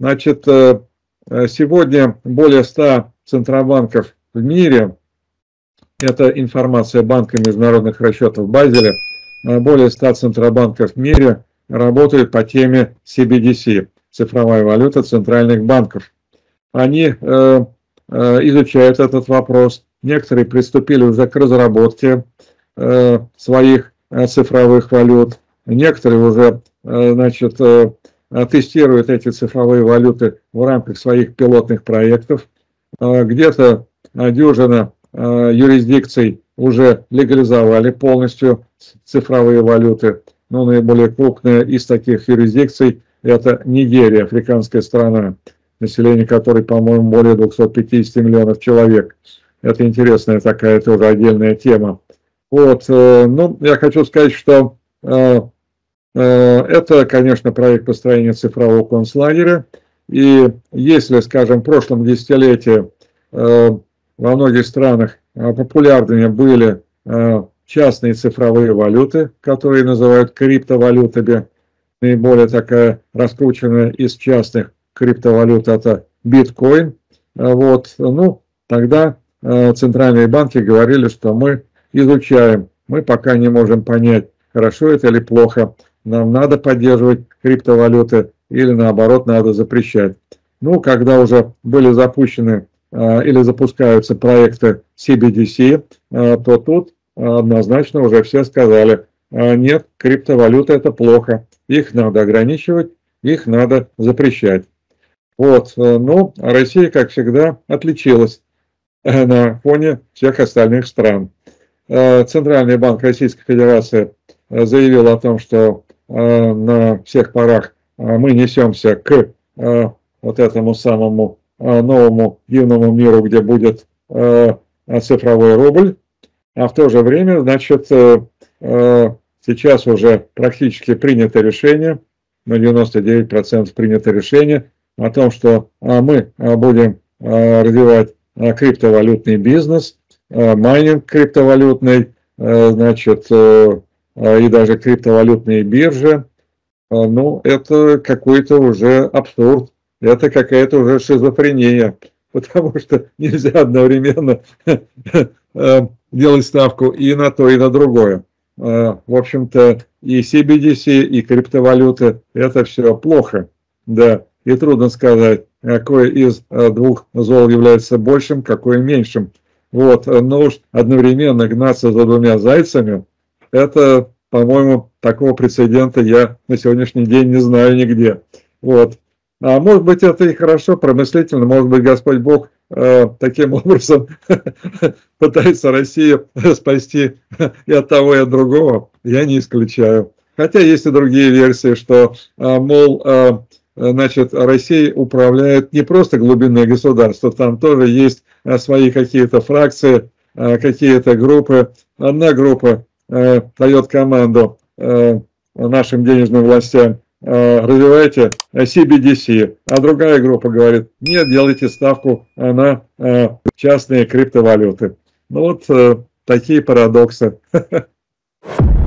Значит, сегодня более 100 центробанков в мире, это информация Банка международных расчетов Базеля, более 100 центробанков в мире работают по теме CBDC, цифровая валюта центральных банков. Они э, э, изучают этот вопрос. Некоторые приступили уже к разработке э, своих э, цифровых валют. Некоторые уже э, значит, э, тестируют эти цифровые валюты в рамках своих пилотных проектов. Э, Где-то дюжина э, юрисдикций уже легализовали полностью цифровые валюты. Но наиболее крупная из таких юрисдикций – это Нигерия, африканская страна население которой, по-моему, более 250 миллионов человек. Это интересная такая тоже отдельная тема. Вот, ну, я хочу сказать, что это, конечно, проект построения цифрового концлагеря. И если, скажем, в прошлом десятилетии во многих странах популярными были частные цифровые валюты, которые называют криптовалютами, наиболее такая раскрученная из частных криптовалют это биткоин. Вот, ну, тогда э, центральные банки говорили, что мы изучаем, мы пока не можем понять, хорошо это или плохо, нам надо поддерживать криптовалюты или наоборот надо запрещать. Ну, когда уже были запущены э, или запускаются проекты CBDC, э, то тут однозначно уже все сказали, нет, криптовалюты это плохо, их надо ограничивать, их надо запрещать. Вот, э, ну, Россия, как всегда, отличилась э, на фоне всех остальных стран. Э, Центральный банк Российской Федерации заявил о том, что на всех парах мы несемся к вот этому самому новому дивному миру, где будет цифровой рубль, а в то же время, значит, сейчас уже практически принято решение, на 99% принято решение о том, что мы будем развивать криптовалютный бизнес, майнинг криптовалютный, значит, и даже криптовалютные биржи, ну, это какой-то уже абсурд, это какая-то уже шизофрения, потому что нельзя одновременно делать ставку и на то, и на другое. В общем-то, и CBDC, и криптовалюты – это все плохо, да и трудно сказать, какой из двух зол является большим, какой меньшим. Вот, но уж одновременно гнаться за двумя зайцами, это, по-моему, такого прецедента я на сегодняшний день не знаю нигде. Вот. А может быть, это и хорошо, промыслительно, может быть, Господь Бог э, таким образом пытается Россию спасти и от того, и от другого, я не исключаю. Хотя есть и другие версии, что, э, мол, э, значит, Россией управляет не просто глубинное государство, там тоже есть э, свои какие-то фракции, э, какие-то группы. Одна группа э, дает команду нашим денежным властям, развивайте CBDC, а другая группа говорит, нет, делайте ставку на частные криптовалюты. Ну вот такие парадоксы.